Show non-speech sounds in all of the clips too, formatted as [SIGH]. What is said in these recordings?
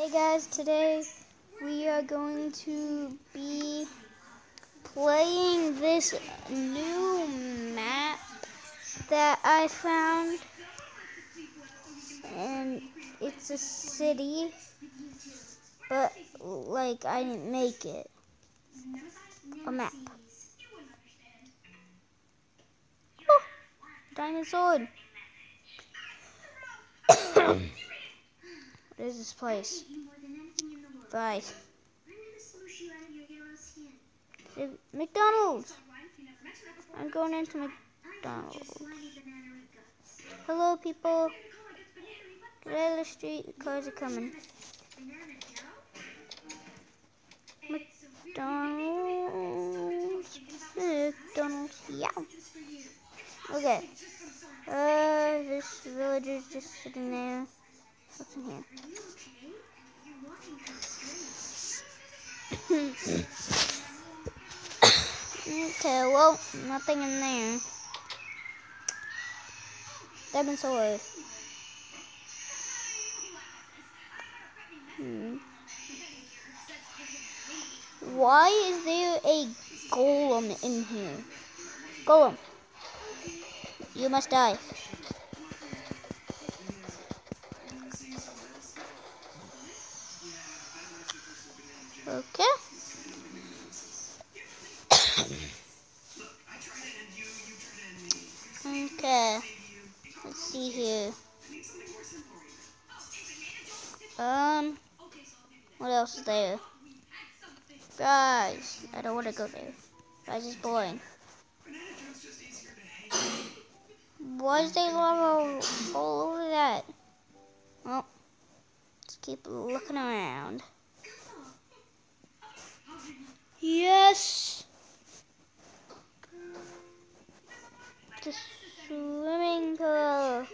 Hey guys, today we are going to be playing this new map that I found. And it's a city, but like I didn't make it. A map. Oh, diamond sword. What is this place? Guys. McDonald's. I'm going into McDonald's. Hello, people. Get out of the street. The cars are coming. McDonald's. McDonald's. Yeah. Okay. Uh, this villager's just sitting there. What's in here? [COUGHS] okay, well, nothing in there. Diamond sword. Hmm. Why is there a golem in here? Golem. You must die. Okay. okay. Let's see here. Um, what else is there? Guys, I don't want to go there. Guys, it's boring. Why is there lava all over that? Well, let's keep looking around. Yes! The swimming pool.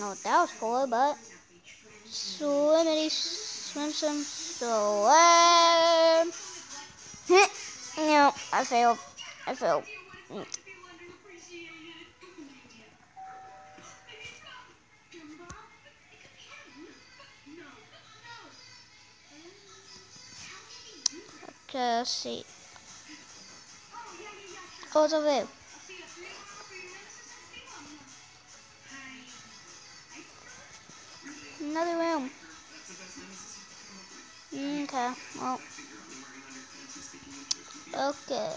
what that was for, but swimmity swim swim swim. [LAUGHS] no, I failed. I failed. Oh, it's over there. Another room. Okay, well. Okay.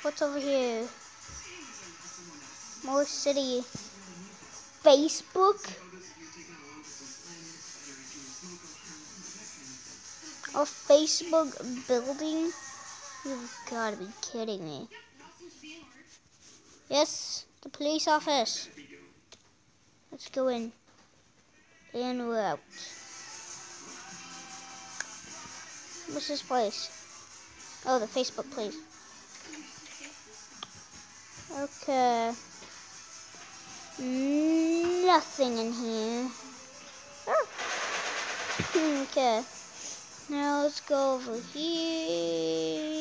What's over here? More city. Facebook? A Facebook building? You've got to be kidding me. Yes, the police office. Let's go in. And we're out. What's this place? Oh, the Facebook place. Okay. Nothing in here. Oh. [LAUGHS] okay. Now let's go over here.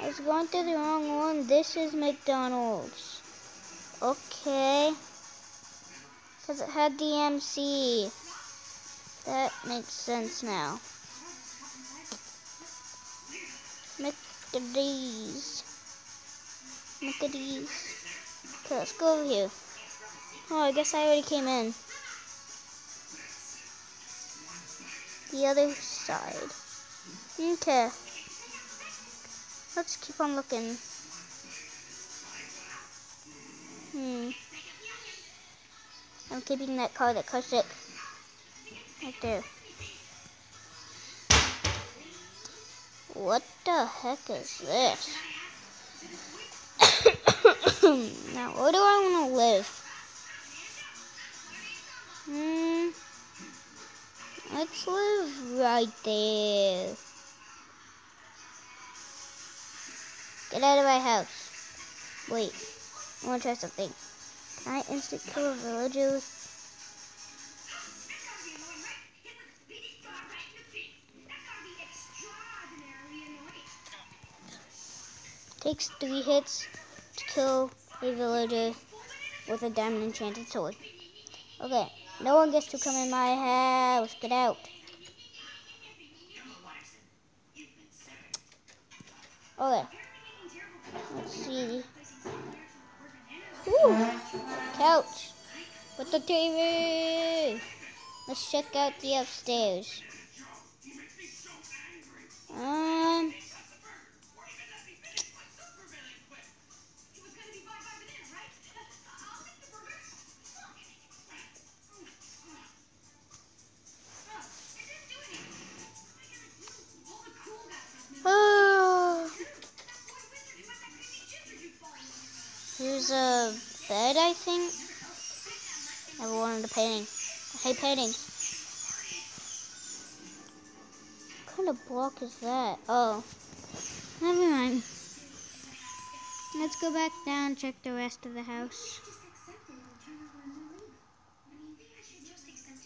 I was going to the wrong one. This is McDonald's. Okay. Because it had DMC. That makes sense now. McDee's. McDee's. Okay, let's go over here. Oh, I guess I already came in. The other side. Okay. Let's keep on looking. Hmm. I'm keeping that car that cuts it. Right there. What the heck is this? [COUGHS] now, where do I want to live? Hmm. Let's live right there. Get out of my house. Wait. I want to try something. Can I instant kill a villager Takes three hits to kill a villager with a diamond enchanted sword. Okay, no one gets to come in my house. Get out. Okay. Let's see. Ooh, couch with the TV. Let's check out the upstairs. Um. A bed, I think. I wanted a painting. I hate. What kind of block is that? Oh. Never mind. Let's go back down check the rest of the house.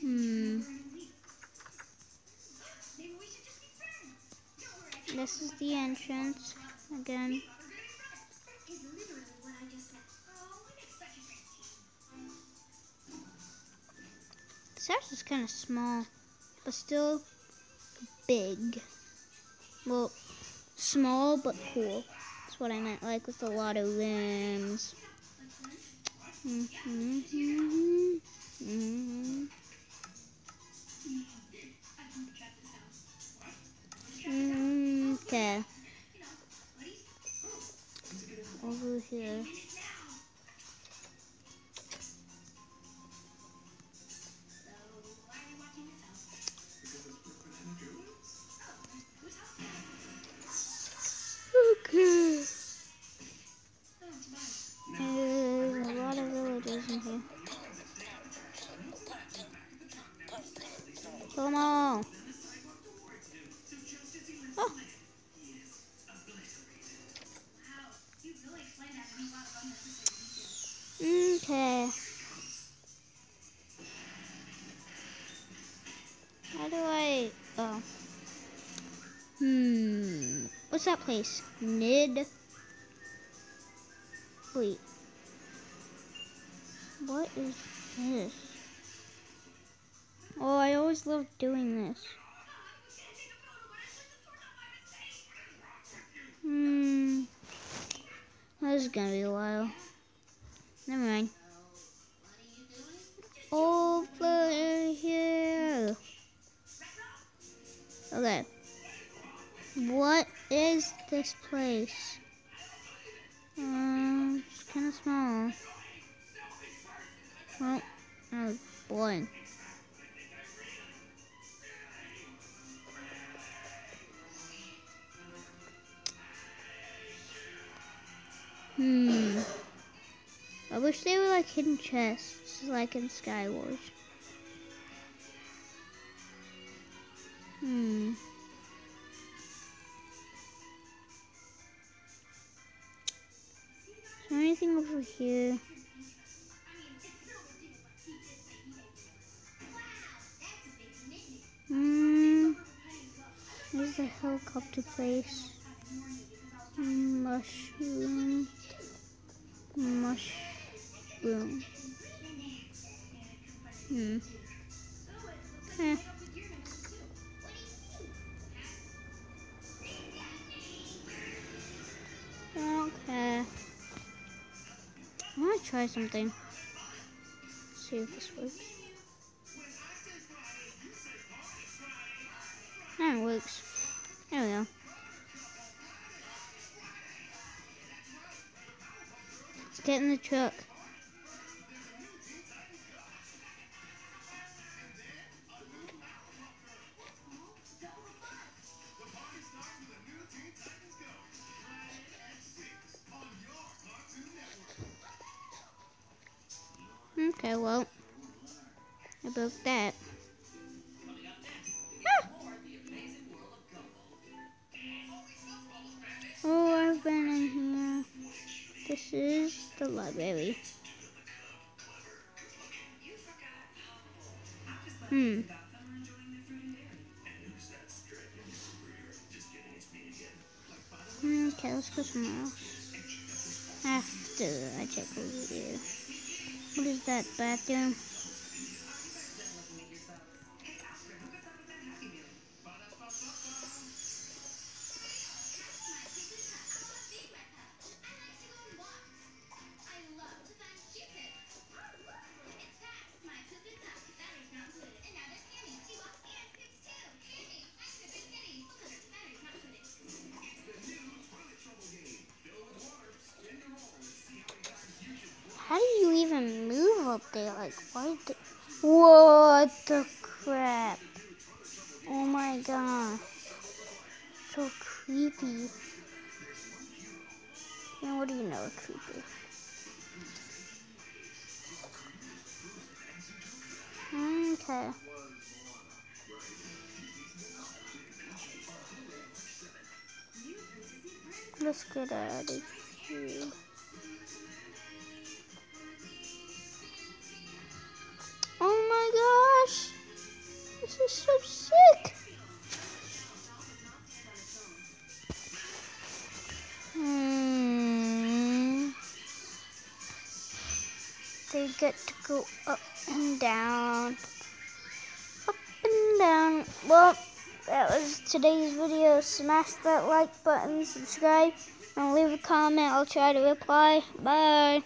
Hmm. This is the entrance again. This house is kind of small, but still big. Well, small but cool. That's what I meant, like with a lot of rooms. Mm -hmm, mm -hmm. Okay. Over here. What's that place? Nid. Wait. What is this? Oh, I always love doing this. Hmm. This is gonna be a while. Never mind. Over here. Okay. What is this place? Um, it's kind of small. Well, was boring. Hmm. I wish they were like hidden chests, like in Skywars. Hmm. Here? Hmm. There's the helicopter place. Mushroom. Mushroom. Hmm. Eh. Try something. See if this works. Ah, that works. There we go. Let's get in the truck. Okay, well, broke that. Oh, I've been in here. This is the library. Hmm. Okay, let's go somewhere else. After I check over here. That bathroom? Up? Like, what? The, what the crap? Oh my god. So creepy. And what do you know, creepy? Okay. Let's get out of here. This is so sick! Hmm. They get to go up and down. Up and down. Well, that was today's video. Smash that like button, subscribe, and leave a comment. I'll try to reply. Bye.